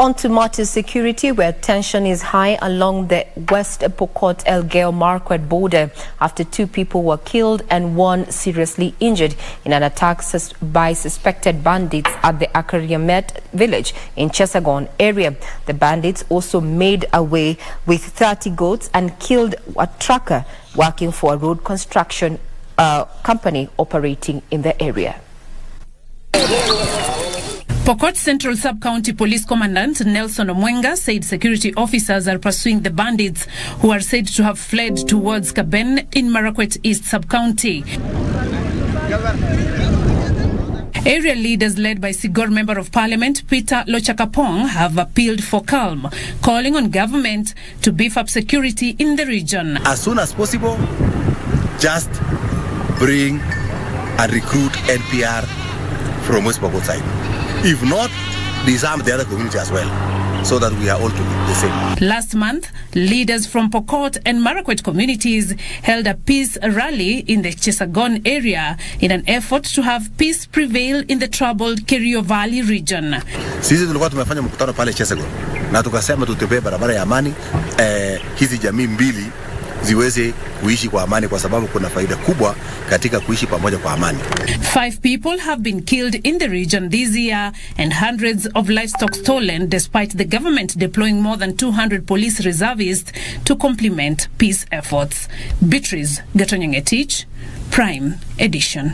On to matters security, where tension is high along the West Pokot Elgeyo Marakwet border after two people were killed and one seriously injured in an attack sus by suspected bandits at the Akiriamet village in Chesegon area. The bandits also made away with 30 goats and killed a trucker working for a road construction uh, company operating in the area. Pokot Central Sub-County Police Commandant Nelson Omwenga said security officers are pursuing the bandits who are said to have fled towards Kaben in Marakwet East Sub-County. Area leaders led by Sigor Member of Parliament Peter Lochakapong have appealed for calm, calling on government to beef up security in the region. As soon as possible, just bring and recruit NPR from West Pokot side. If not, disarm the other community as well, so that we are all the same. Last month, leaders from Pokot and Marakwet communities held a peace rally in the Chesagon area in an effort to have peace prevail in the troubled Kerio Valley region. Sisi tulikuwa tumefanya mkutano pale Chesagon na tukasema tutembee barabara ya amani eh, hizi jamii mbili ziweze kuishi kwa amani kwa sababu kuna faida kubwa katika kuishi pamoja kwa amani. Five people have been killed in the region this year and hundreds of livestock stolen despite the government deploying more than 200 police reservists to complement peace efforts. Beatrice Gatonyangetich, Prime Edition.